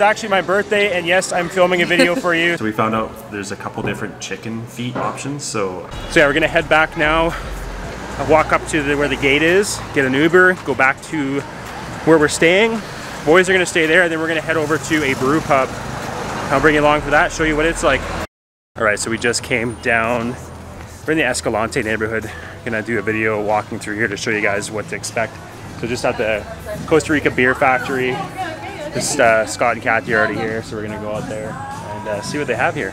is actually my birthday, and yes, I'm filming a video for you. So we found out there's a couple different chicken feet options. So, so yeah, we're gonna head back now. Walk up to the, where the gate is, get an Uber, go back to where we're staying. Boys are gonna stay there, and then we're gonna head over to a brew pub. I'll bring you along for that, show you what it's like. All right, so we just came down. We're in the Escalante neighborhood. Gonna do a video walking through here to show you guys what to expect. So just at the Costa Rica Beer Factory. Just uh, Scott and Kathy are already here, so we're gonna go out there and uh, see what they have here.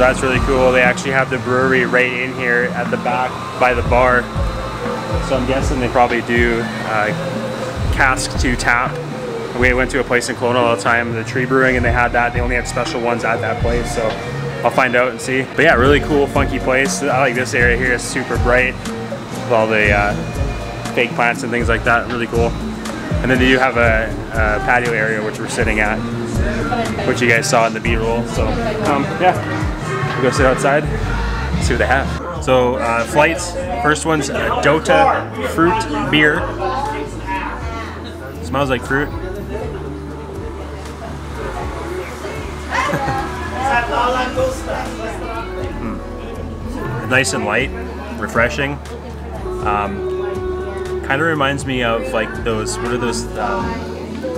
So that's really cool. They actually have the brewery right in here at the back by the bar. So I'm guessing they probably do uh, cask to tap. We went to a place in Kelowna all the time, the Tree Brewing, and they had that. They only had special ones at that place. So I'll find out and see. But yeah, really cool, funky place. I like this area here. It's super bright with all the uh, fake plants and things like that. Really cool. And then they do have a, a patio area which we're sitting at, which you guys saw in the B-roll. So um, yeah. We'll go sit outside, see what they have. So uh, flights, first one's a Dota fruit beer. Smells like fruit. mm. Nice and light, refreshing. Um, kind of reminds me of like those, what are those, um,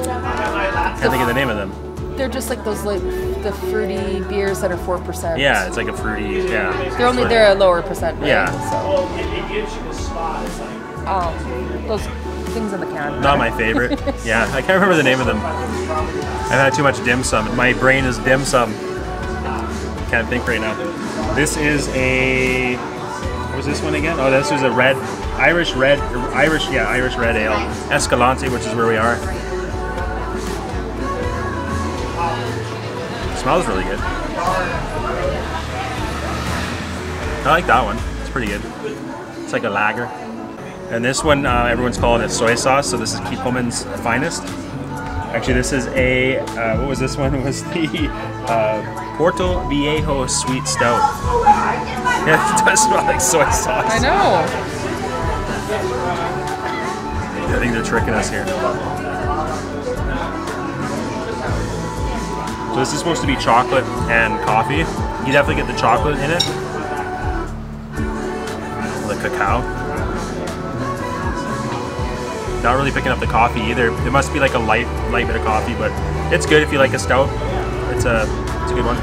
I can't think of the name of them they're just like those like the fruity beers that are four percent. Yeah, it's like a fruity. Yeah. They're only they're a lower percent. Right? Yeah. So. Um, those things in the can. Not my favorite. yeah, I can't remember the name of them. I've had too much dim sum. My brain is dim sum. Can't think right now. This is a. What was this one again? Oh, this was a red, Irish red, Irish, yeah, Irish red ale. Escalante, which is where we are. Smells really good. I like that one. It's pretty good. It's like a lager. And this one, uh, everyone's calling it soy sauce, so this is Kikkoman's finest. Actually, this is a, uh, what was this one? It was the uh, Puerto Viejo Sweet Stout. Yeah, it does smell like soy sauce. I know. I think they're tricking us here. So this is supposed to be chocolate and coffee. You definitely get the chocolate in it. The cacao. Not really picking up the coffee either. It must be like a light, light bit of coffee, but it's good if you like a stout. It's a, it's a good one.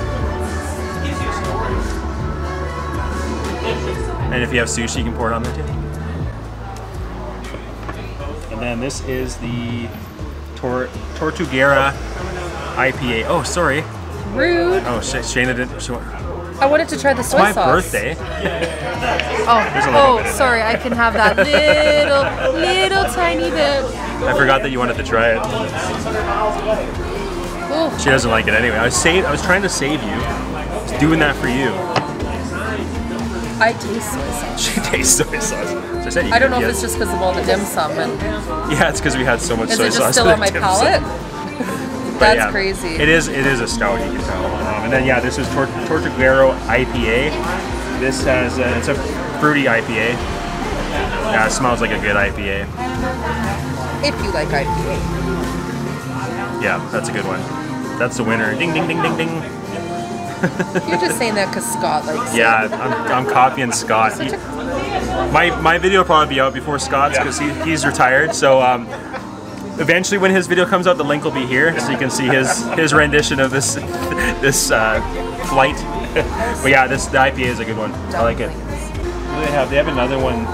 And if you have sushi, you can pour it on there too. And then this is the Tor Tortuguero IPA. Oh, sorry. Rude. Oh, Sh- Shayna didn't. She, I wanted to try the soy sauce. my sauce. birthday. Oh, There's a little oh sorry. I can have that little, little tiny bit. I forgot that you wanted to try it. Ooh, She doesn't like it anyway. I was save, I was trying to save you. I was doing that for you. I taste soy sauce. She tastes soy sauce. So I said I don't know if it's just because of all the dim sum and Yeah, it's because we had so much is soy it sauce. just still on my dim sum. Palate? But That's yeah, crazy. It is. It is a stout. You can tell. Um, and then yeah, this is Tor- Tortuguero IPA. This has uh, it's a fruity IPA. Yeah, it smells like a good IPA. If you like IPA. Yeah, that's a good one. That's the winner. Ding ding ding ding ding. You're just saying that because Scott likes it. Yeah, I'm, I'm copying Scott. He- my my video will probably be out before Scott's because he, he's retired. So um, eventually, when his video comes out, the link will be here, so you can see his his rendition of this this uh, flight. but yeah, this the IPA is a good one. I like it. What do they have? They have another one,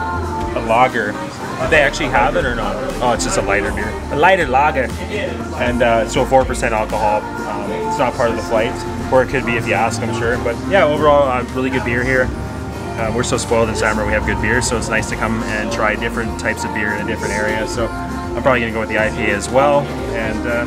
a lager. Did they actually have it or not? Oh, it's just a lighter beer. A lighter lager. And uh, so 4% alcohol. Um, it's not part of the flight, or it could be if you ask, I'm sure. But yeah, overall, uh, really good beer here. Uh, we're so spoiled in Samara, we have good beer, so it's nice to come and try different types of beer in a different area. So I'm probably going to go with the IPA as well. And uh,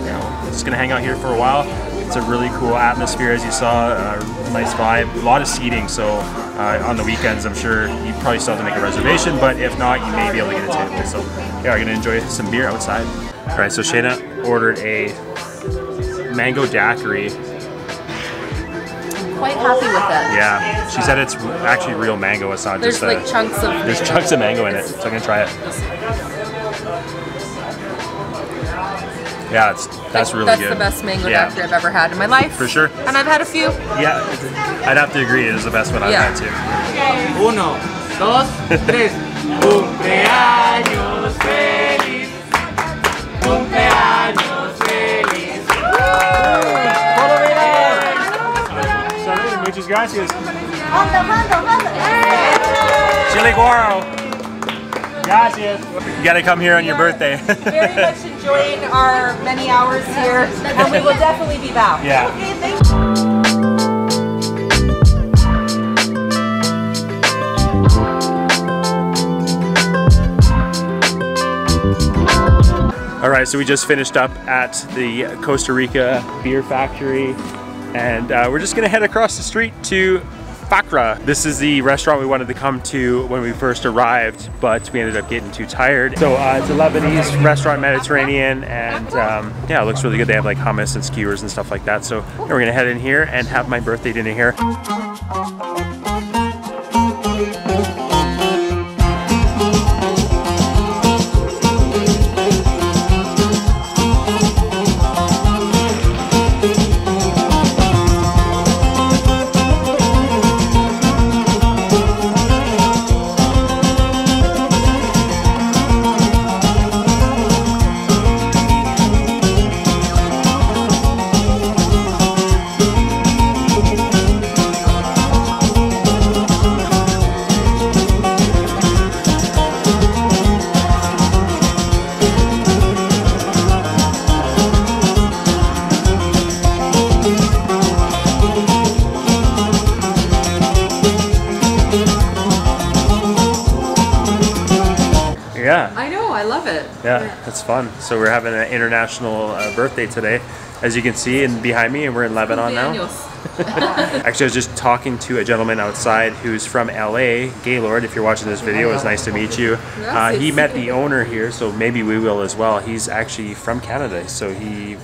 you know, just going to hang out here for a while. It's a really cool atmosphere, as you saw. Uh, nice vibe. A lot of seating, so uh, on the weekends, I'm sure you probably still have to make a reservation, but if not, you may be able to get a table. So yeah, we're going to enjoy some beer outside. All right, so Shayna ordered a mango daiquiri. I'm quite happy with it. Yeah, she said it's actually real mango. It's not There's just like a, chunks of there's mango. chunks of mango in it, so I'm gonna try it. Yeah, it's that's really good. That's good. the best mango yeah. daiquiri I've ever had in my life. For sure. And I've had a few. Yeah, I'd have to agree. It is the best one I've Yeah. had too. Uno, dos, tres. Cumpleaños feliz. Cumpleaños feliz. Muchas gracias. chiliguaro. Gracias. You gotta come here on your birthday. very much enjoying our many hours here, and we will definitely be back. Yeah. Okay, thank All right, so we just finished up at the Costa Rica Beer Factory, and uh, we're just gonna head across the street to Faqra. This is the restaurant we wanted to come to when we first arrived, but we ended up getting too tired. So uh, it's a Lebanese restaurant, Mediterranean, and um, yeah, it looks really good. They have like hummus and skewers and stuff like that. So we're gonna head in here and have my birthday dinner here. Yeah, it's fun. So we're having an international uh, birthday today, as you can see, and behind me, and we're in Lebanon now. Actually, I was just talking to a gentleman outside who's from LA, Gaylord. If you're watching this video, it's nice to meet you. Uh, he met the owner here, so maybe we will as well. He's actually from Canada, so he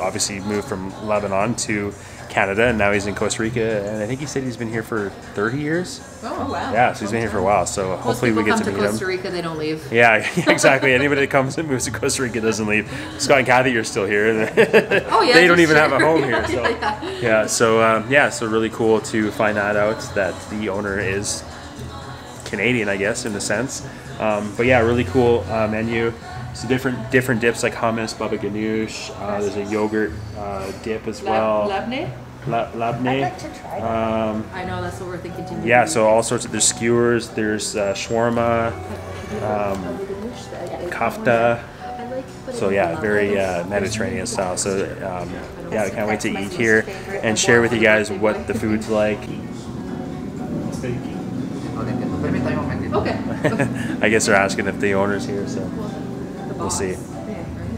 obviously moved from Lebanon to Canada, and now he's in Costa Rica. And I think he said he's been here for 30 years. Oh, wow. Yeah, so he's been here for a while. So Most hopefully we get to to meet Costa him. Rica, they don't leave. Yeah, exactly. Anybody that comes and moves to Costa Rica doesn't leave. Scott and Kathy, you're still here. Oh, yeah, they don't even have a home here. So Yeah. yeah, so um, yeah, so really cool to find that out that the owner is Canadian, I guess, in a sense. Um, but yeah, really cool uh, menu. So different different dips like hummus, baba ganoush. Uh, there's a yogurt uh, dip as well. Labne? La- labne. Um, I know, that's what we're thinking too. yeah, so all sorts of there's skewers, there's uh, shawarma, um, kafta. So yeah, very uh, Mediterranean style. So um, yeah, I can't wait to eat here and share with you guys what the food's like. Okay. I guess they're asking if the owner's here, so we'll see.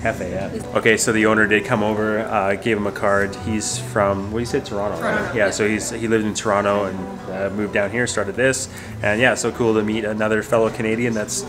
Yeah. Okay, so the owner did come over, uh, gave him a card. He's from, what do you say, Toronto, right? Yeah, so he's he lived in Toronto and uh, moved down here, started this, and yeah, so cool to meet another fellow Canadian that's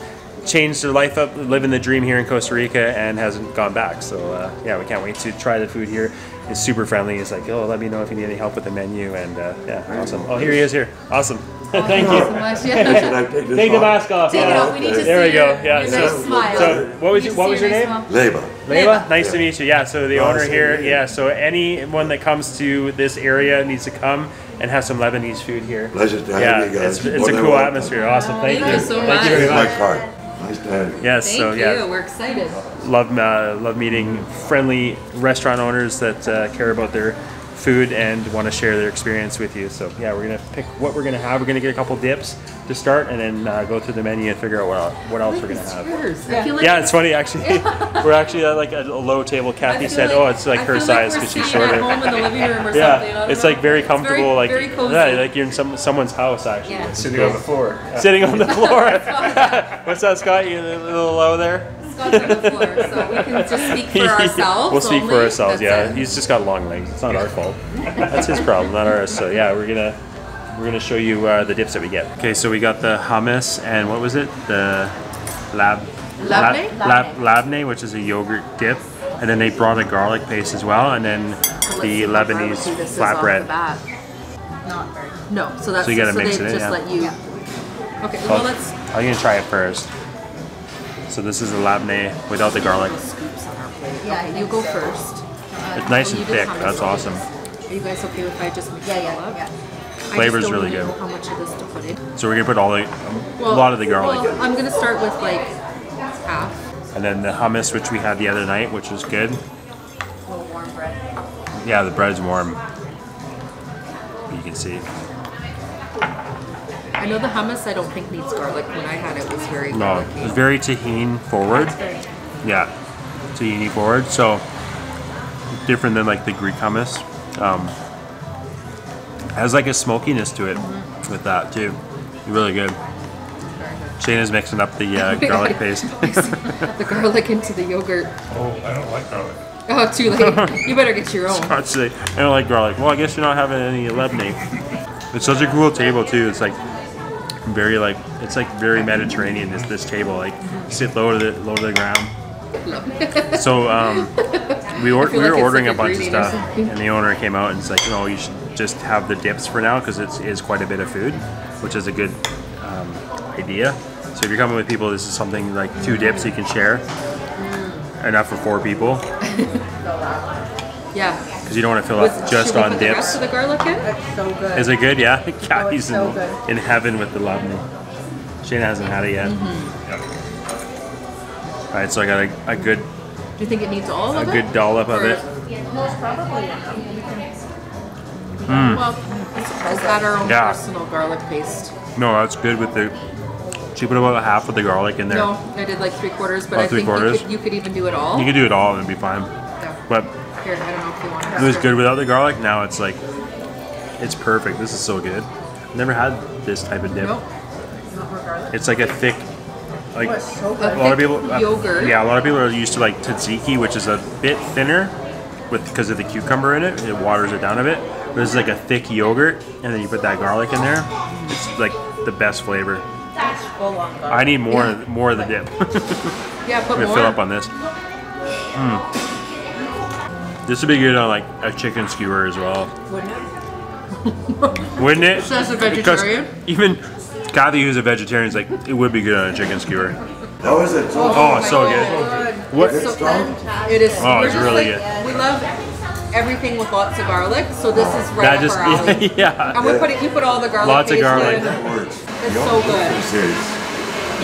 changed their life up, living the dream here in Costa Rica, and hasn't gone back. So uh, yeah, we can't wait to try the food here. It's super friendly. He's like, oh, let me know if you need any help with the menu, and uh, yeah, awesome. Oh, here he is here. Awesome. Thank so you. much. Yeah. Should I take this Take the mask off. Take it off. We need to There see we go. Yeah. your So, nice smile. so what was We your, what was your your name? nice Leba. Leva, nice to meet you. Yeah, so the owner Nice to here, meet yeah, so anyone that comes to this area needs to come and have some Lebanese food here. Pleasure to have Yeah, you guys. it's, it's a cool welcome. atmosphere. Awesome, thank, Thank you. you so Thank you very Here's my much. card. Nice to have you. Yes, Thank so you. yeah, We're excited. love uh, love meeting friendly restaurant owners that uh, care about their food and want to share their experience with you. So yeah, we're gonna pick what we're gonna have. We're gonna get a couple dips to start, and then uh, go through the menu and figure out what else, what else we're gonna have. Cheers. I feel like Yeah, it's funny actually. we're actually at like a, a low table. Kathy said, like- "Oh, it's like I her size we're because she's shorter." At home in the living room or something. Yeah, it's know. like very It's comfortable, like very cozy. yeah, like you're in some someone's house actually. Yeah. Sitting on the floor. Sitting on the floor. What's that, Scott? You a little low there. Scott's on the so we can just speak for ourselves. we'll speak for ourselves. That's Yeah, it. he's just got long legs. It's not our fault. That's his problem, not ours. So yeah, we're gonna we're gonna show you uh, the dips that we get. Okay, so we got the hummus and what was it? The lab Labneh? lab, labneh, which is a yogurt dip, and then they brought a garlic paste as well, and then the Lebanese Barbecue this is off the flatbread. Not very. No, so that's So you gotta so mix they it in, just yeah. let you. Okay, well let's I'm gonna try it first. So this is the labneh without the garlic. scoops on our plate. Yeah, you go first. Uh, it's nice and thick. That's awesome. Are you guys okay if I just mix Yeah, it all yeah, up? yeah. Flavor's really good. How much of this to put in? So we're gonna put all the a lot of the garlic, Well, I'm gonna start with like half. and then the hummus, which we had the other night, which was good. A little warm bread. Yeah, the bread's warm. You can see. I know the hummus I don't think needs garlic. When I had it, it was very No, garlicky. it's very tahini forward. Yeah, tahini forward. So different than like the Greek hummus. Um, has like a smokiness to it with that too. Really good. Shayna's mixing up the uh, garlic paste. the garlic into the yogurt. oh, I don't like garlic. Oh, too late. you better get your own. I'd I don't like garlic. Well, I guess you're not having any Lebanese. It's such a cool table too. It's like very like it's like very Mediterranean. This this table like sit low to the low to the ground. So um, we or, we were like it's ordering like a bunch of a greeting or stuff, and the owner came out and it's like, no, you should just have the dips for now because it is quite a bit of food, which is a good um, idea. So if you're coming with people, this is something like two dips you can share, enough for four people Yeah. because you don't want to fill Was- up just should we on put the dips. rest of the garlic in? That's so good. Is it good? Yeah. Kathy's so in, good. in heaven with the labneh. Shayna hasn't had it yet. Mm-hmm. All right, so I got a, a good Do you think it needs all a of it? A good dollop of it. Most probably enough. Well, let's add our own Hmm. Yeah. personal garlic paste. No, that's good with the. She put about half of the garlic in there. No, I did like three quarters, but Oh, I three think quarters? You, could, you could even do it all. You could do it all and it'd be fine. Yeah. But Here, I don't know if you want it was good without the garlic. Now it's like, it's perfect. This is so good. Never had this type of dip. Nope. Not garlic. It's like a thick, like Oh, so A lot of people. uh, yogurt. yeah, a lot of people are used to like tzatziki, which is a bit thinner, with because of the cucumber in it. It waters it down a bit. But this is like a thick yogurt, and then you put that garlic in there. It's like the best flavor. That's full on garlic. I need more, more of the dip. Yeah, put I'm gonna more. fill up on this. Mm. This would be good on like a chicken skewer as well, Wouldn't it? wouldn't it? Says a Because even Kathy, who's a vegetarian, is like it would be good on a chicken skewer. How is it? So Oh, oh so good. What? It's strong? It is. Oh, it's really like- good. We love everything with lots of garlic, so this is right That up just our alley. yeah. And we put it. You put all the garlic. Lots of garlic. in. It's so good. difference is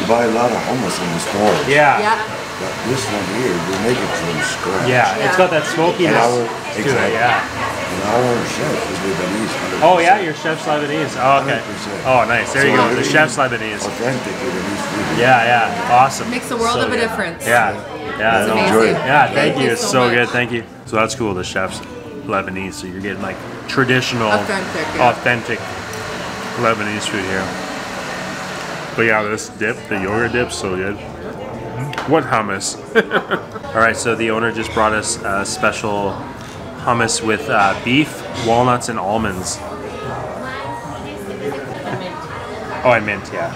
you buy a lot of hummus in the store. Yeah. Yeah. But this one here, they make it from scratch. Yeah, it's got that smokiness Our- to it. Yeah. And our chef is Lebanese. 100%. Oh yeah, your chef's Lebanese. Oh okay. 100%. Oh nice. There you go. The chef's Lebanese. Authentic Lebanese food. Yeah, yeah. Awesome. Makes a world So of a good. difference. Yeah. Yeah, It's no, amazing. enjoy it. Yeah, thank you. you It's so so much. good. Thank you. So that's cool. The chef's Lebanese, so you're getting like traditional, Authentic, yeah. authentic Lebanese food here. But yeah, this dip, the yogurt dip's so good. What hummus? All right, so the owner just brought us a special hummus with uh, beef, walnuts, and almonds. Oh, I meant yeah.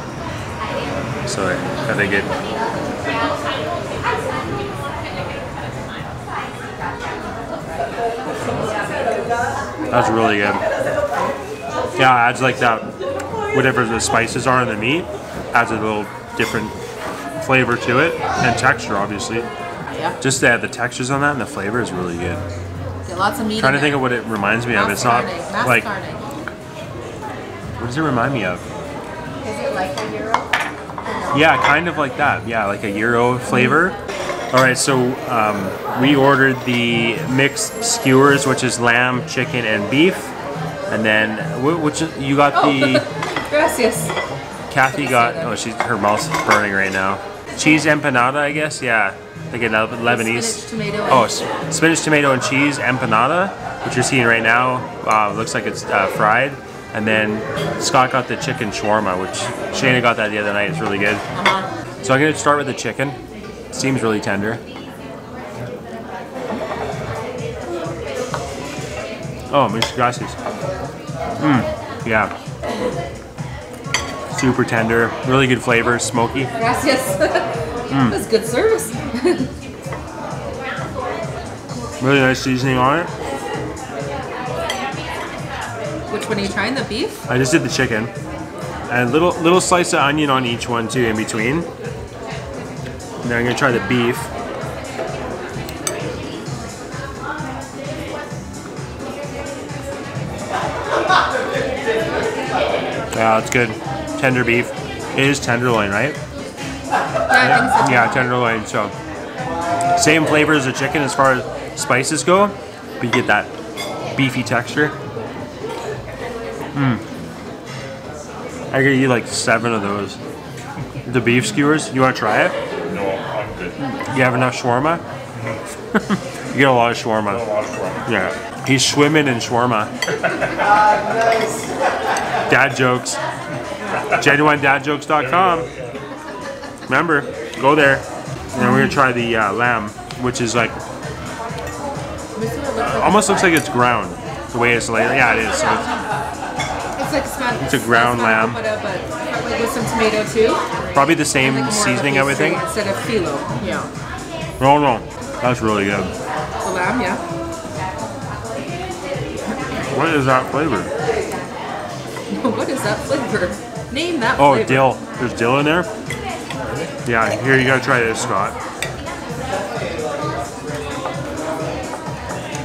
So are they good? That's really good. Yeah, adds like that, whatever the spices are in the meat, adds a little different flavor to it and texture, obviously. Yeah. Just the, add the textures on that and the flavor is really good. Get lots of meat. trying to think of what it reminds me of. It's not like what does it remind me of? Is it like a gyro? Yeah, kind of like that. Yeah, like a gyro flavor. All right, so um, we ordered the mixed skewers, which is lamb, chicken, and beef, and then which you got the Gracias. Kathy got. Oh, she's her mouth's burning right now. Cheese empanada, I guess. Yeah, like a Lebanese. Spinach, tomato, Oh, and- spinach, tomato, and cheese empanada, which you're seeing right now. Uh, looks like it's uh, fried. And then Scott got the chicken shawarma, which Shayna got that the other night. It's really good. So I'm gonna start with the chicken. Seems really tender. Oh, muchas gracias. Mmm, yeah. Super tender, really good flavor, smoky. Gracias. Mm. That's good service. Really nice seasoning on it. Which one are you trying? The beef? I just did the chicken. And a little little slice of onion on each one too in between. And then I'm gonna try the beef. Yeah, it's good. Tender beef. It is tenderloin, right? Yeah, I so. Yeah, tenderloin. So same flavor as the chicken as far as spices go, but you get that beefy texture. Mmm. I could eat like seven of those. The beef skewers. You want to try it? No, I'm good. You have enough shawarma? Mm-hmm. you get a lot of shawarma. A lot of fun. Yeah. He's swimming in shawarma. Ah, Dad jokes. GenuineDadJokes.com. Remember, go there. And we're gonna try the uh, lamb, which is like Let me see what it looks like. almost looks like it's ground. The way it's laid. Yeah, it is. So it's like It's a ground lamb. Uh, with some tomato too. probably the same seasoning, I would think. Instead of filo. Yeah. No, no, that's really good. The lamb, yeah. What is that flavor? what is that flavor? Name that Oh, flavor. dill. There's dill in there. Yeah, here you gotta try this, Scott.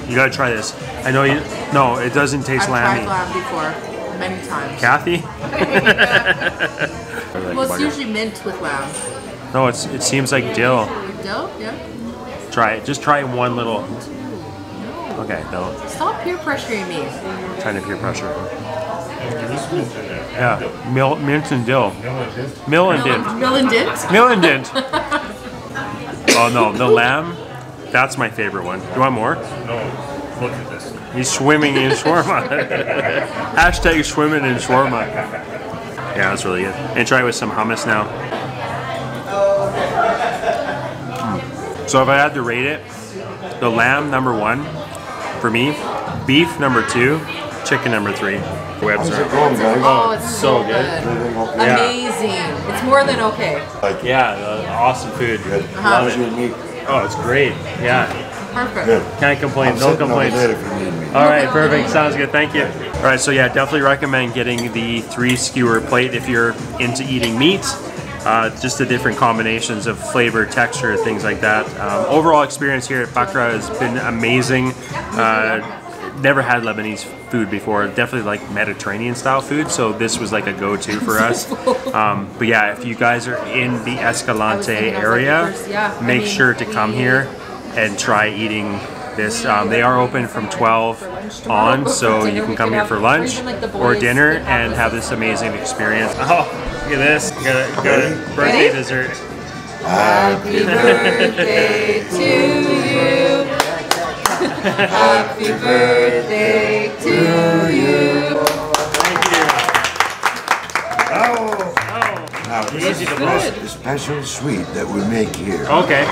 You gotta try this. I know you. No, it doesn't taste lamby. I've lammy. tried lamb before, many times. Kathy? Well, it's usually mint with lamb. No, it's it seems like dill. With dill, yeah. Try it. Just try one little. Okay, no. Stop peer pressuring me. Trying to peer pressure. There's mint in there. Yeah, mil, mint and dill. No, it is. Mill and dint. Mill and dint? Mill and dint. Oh no, the lamb. That's my favorite one. Do you want more? No, look at this. He's swimming in shawarma. Hashtag swimming in shawarma. Yeah, that's really good. And try it with some hummus now. Mm. So if I had to rate it, the lamb number one for me, beef number two, chicken number three. How's it going, guys? Oh, it's so so, good. good. Everything okay? Yeah. Amazing. It's more than okay. Like, Yeah, uh, awesome food. good. Uh-huh. Love it. meat? Oh, it's great. Yeah, Perfect. Good. can't complain. I'm No sitting over complaints. there if you need me. All right, perfect. Sounds good. Thank you. All right, so yeah, definitely recommend getting the three skewer plate if you're into eating meat. Uh, just the different combinations of flavor, texture, things like that. Um, overall experience here at Bakra has been amazing. Uh, never had Lebanese food before. Definitely like Mediterranean style food, so this was like a go-to for us. Um, but yeah, if you guys are in the Escalante I like, area, there's- yeah, I make mean, sure to come here and try eating this. Um, they are open from 12 on, so you can come here for lunch or dinner and have this amazing experience. Oh, look at this. Got a, got a birthday dessert. Happy birthday to you. Happy birthday to you. Thank you. Oh, Oh, now this is a special sweet that we make here, okay.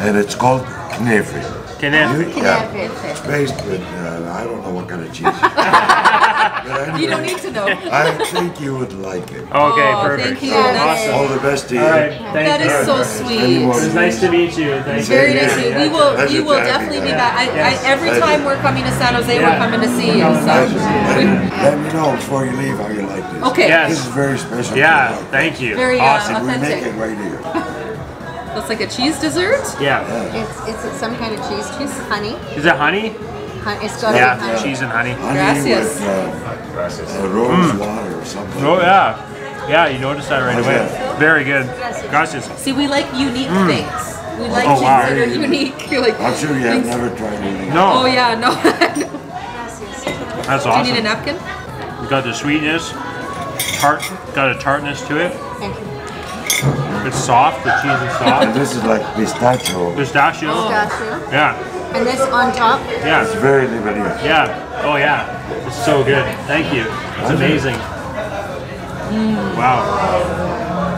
and it's called knefe. Knefe. Yeah, it's based with uh, I don't know what kind of cheese. but anyway, You don't need to know. I think you would like it. Okay, Oh, perfect. thank you. Awesome. All the best to you. All right, thank That you. is so Any sweet. more It was nice to meet you. Thank Very you. nice to meet you. We will, Pleasure we will to have you definitely be back. I, Yes. I, every Pleasure. time we're coming to San Jose, Yeah. we're coming to see you. So. Pleasure. we- Let me know before you leave how you like this. Okay. Yes. This is very special. Yeah, thank you. Very, uh, awesome. We make it right here. Looks like a cheese dessert. Yeah. It's, it's some kind of cheese. Cheese, honey. Is it honey? Hun- It's got Yeah, honey. cheese and honey. Honey Gracias. with uh, uh, rose water or something. Oh yeah. Yeah, you noticed that right away. Very good. Gracias. See, we like unique things. We like Oh, things wow. that are unique. You're like, I'm sure you have things- never tried anything. No, Oh yeah, no. that's awesome. Do you need a awesome. napkin? You got the sweetness, tart, got a tartness to it. Thank you. It's soft. The cheese is soft. And soft. this is like pistachio. Pistachio. Pistachio. Yeah. And this on top. Yeah. It's Yeah. very Lebanese. Yeah. Oh yeah. It's so good. Thank you. It's amazing. Mm. Wow.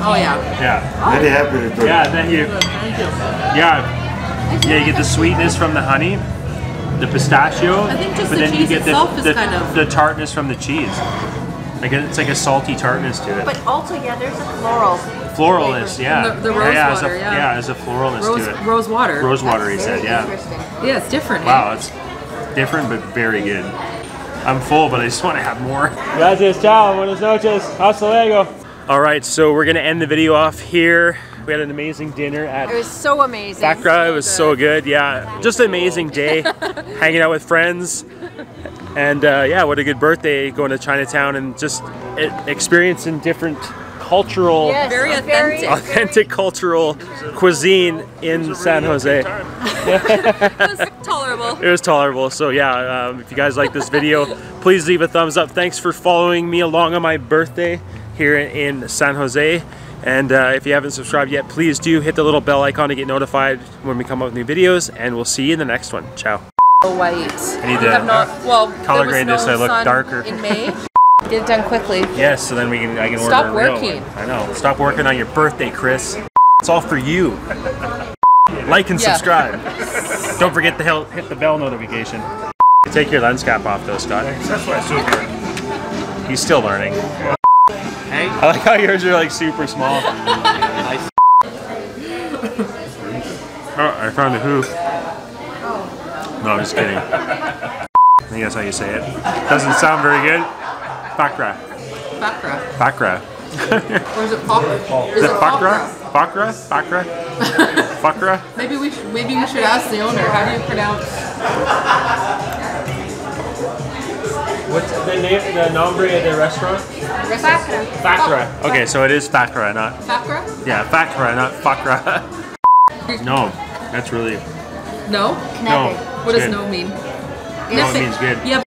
Oh yeah. Yeah. Very happy to do Yeah. it. Thank you. Thank you. Yeah. Yeah, you get the sweetness from the honey, the pistachio, I think just but the then you cheese get the, is the, kind of- the tartness from the cheese. Like it's like a salty tartness to it. But also, yeah, there's a floral. Floralness, yeah. And the- the rose yeah, has water, a, yeah. yeah, has a floralness Rose, to it. rose water. Rose water, he said, yeah. Interesting. Yeah, it's different. eh? Wow, it's different but very good. I'm full, but I just want to have more. Gracias, ciao, buenas noches, hasta luego. All right, so we're gonna end the video off here. We had an amazing dinner at It was so amazing. Bakra. It was so good. Yeah, just an amazing day, hanging out with friends, and uh, yeah, what a good birthday going to Chinatown and just experiencing different cultural, Yes, Very very, authentic. authentic cultural cuisine in San Jose. It was tolerable. It was tolerable. So yeah, um, if you guys like this video, please leave a thumbs up. Thanks for following me along on my birthday here in San Jose. And uh, if you haven't subscribed yet, please do hit the little bell icon to get notified when we come up with new videos. And we'll see you in the next one. Ciao. White. I need We to have not, well, color there was grade no this so I look darker. In May. Get it done quickly. Yes, so then we can I can Stop order a real working. I know. Stop working on your birthday, Chris. It's all for you. like and Yeah. subscribe. Don't forget to hel- hit the bell notification. Take your lens cap off though, Scott. That's why it's so good. He's still learning. Hey. I like how yours are like super small. Oh, I found a hoof. No, I'm just kidding. I think that's how you say it. Doesn't sound very good. Bakra. Bakra. Bakra. Or is it Fakra? Is it Bakra? Bakra? Bakra? Bakra? Maybe we should, maybe we should ask the owner. How do you pronounce? What's the name, the nombre of the restaurant? Bakra. Bakra. Okay, so it is Bakra, not, Bakra? yeah, Bakra, not Fakra. no, that's really, No. no. What does good. no mean? No, it means good. Yeah,